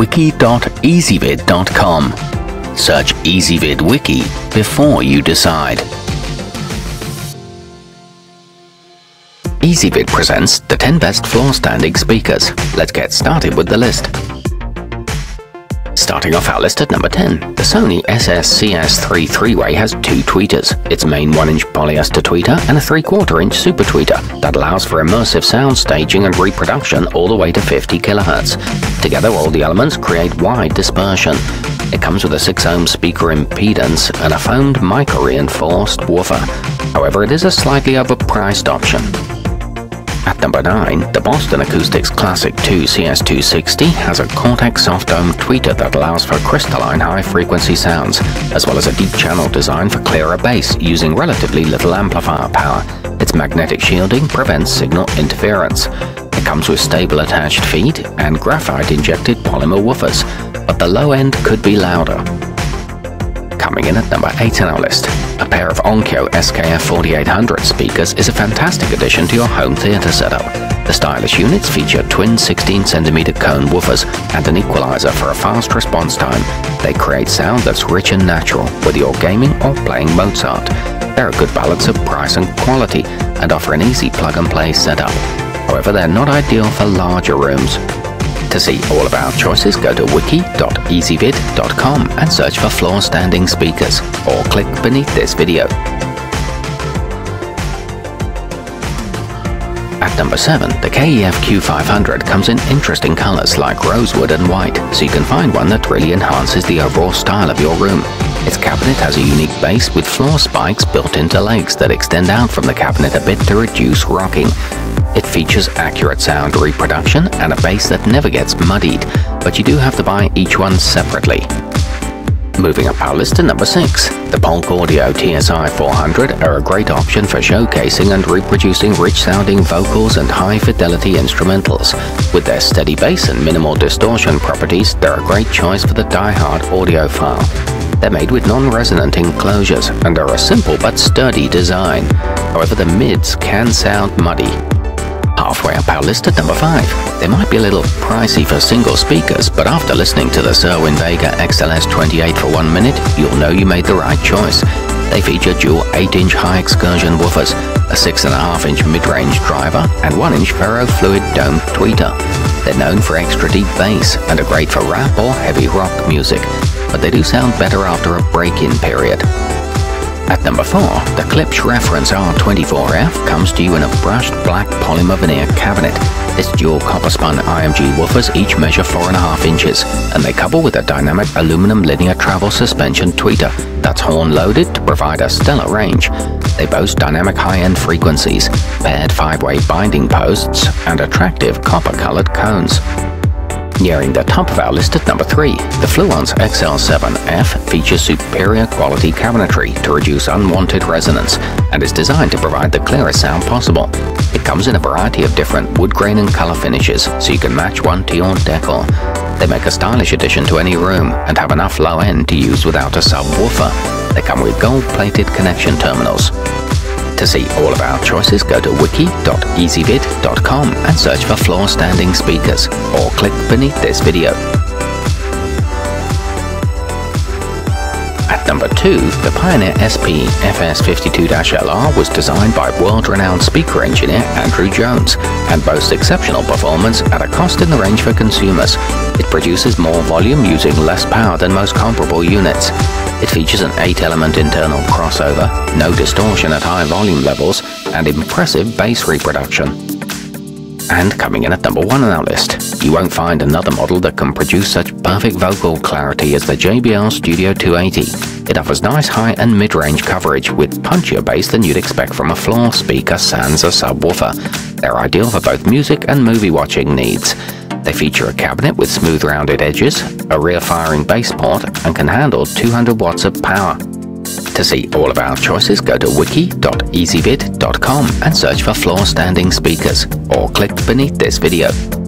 wiki.ezvid.com. Search Ezvid Wiki before you decide. Ezvid presents the 10 best floor standing speakers. Let's get started with the list. Starting off our list at number 10, the Sony SSCS3 3-way has two tweeters, its main 1-inch polyester tweeter and a 3 quarter inch super tweeter that allows for immersive sound staging and reproduction all the way to 50 kHz. Together all the elements create wide dispersion. It comes with a 6 ohm speaker impedance and a foamed micro-reinforced woofer. However, it is a slightly overpriced option. At number 9, the Boston Acoustics Classic 2 CS260 has a Kortec soft dome tweeter that allows for crystalline high-frequency sounds, as well as a deep channel design for clearer bass using relatively little amplifier power. Its magnetic shielding prevents signal interference. It comes with stable attached feet and graphite-injected polymer woofers, but the low end could be louder. Coming in at number 8 on our list, a pair of Onkyo SKF 4800 speakers is a fantastic addition to your home theater setup. The stylish units feature twin 16cm cone woofers and an equalizer for a fast response time. They create sound that's rich and natural, whether you're gaming or playing Mozart. They're a good balance of price and quality and offer an easy plug-and-play setup. However, they're not ideal for larger rooms. To see all of our choices, go to and search for floor standing speakers, or click beneath this video. At number 7, the KEF Q500 comes in interesting colors like rosewood and white, so you can find one that really enhances the overall style of your room. Its cabinet has a unique base with floor spikes built into legs that extend out from the cabinet a bit to reduce rocking. It features accurate sound reproduction and a bass that never gets muddied, but you do have to buy each one separately. Moving up our list to number 6, the Polk Audio TSI 400 are a great option for showcasing and reproducing rich-sounding vocals and high-fidelity instrumentals. With their steady bass and minimal distortion properties, they're a great choice for the die-hard audiophile. They're made with non-resonant enclosures and are a simple but sturdy design. However, the mids can sound muddy, halfway up our list at number 5. They might be a little pricey for single speakers, but after listening to the Cerwin Vega XLS28 for one minute, you'll know you made the right choice. They feature dual 8-inch high excursion woofers, a 6.5-inch mid-range driver, and 1-inch ferrofluid dome tweeter. They're known for extra deep bass and are great for rap or heavy rock music, but they do sound better after a break-in period. At number 4, the Klipsch Reference R24F comes to you in a brushed black polymer veneer cabinet. Its dual copper spun IMG woofers each measure 4.5 inches, and they couple with a dynamic aluminum linear travel suspension tweeter that's horn loaded to provide a stellar range. They boast dynamic high-end frequencies, paired 5-way binding posts, and attractive copper-colored cones. Nearing the top of our list at number 3, the Fluance XL7F features superior quality cabinetry to reduce unwanted resonance and is designed to provide the clearest sound possible. It comes in a variety of different wood grain and color finishes so you can match one to your decor. They make a stylish addition to any room and have enough low end to use without a subwoofer. They come with gold-plated connection terminals. To see all of our choices, go to wiki.ezvid.com and search for floor standing speakers, or click beneath this video. At number 2, the Pioneer SP FS52-LR was designed by world-renowned speaker engineer Andrew Jones and boasts exceptional performance at a cost in the range for consumers. It produces more volume using less power than most comparable units. It features an 8-element internal crossover, no distortion at high volume levels, and impressive bass reproduction. And coming in at number 1 on our list, you won't find another model that can produce such perfect vocal clarity as the JBL Studio 280. It offers nice high and mid-range coverage with punchier bass than you'd expect from a floor speaker sans a subwoofer. They're ideal for both music and movie watching needs. They feature a cabinet with smooth rounded edges, a rear firing bass port, and can handle 200 watts of power. To see all of our choices, go to wiki.ezvid.com and search for floor standing speakers, or click beneath this video.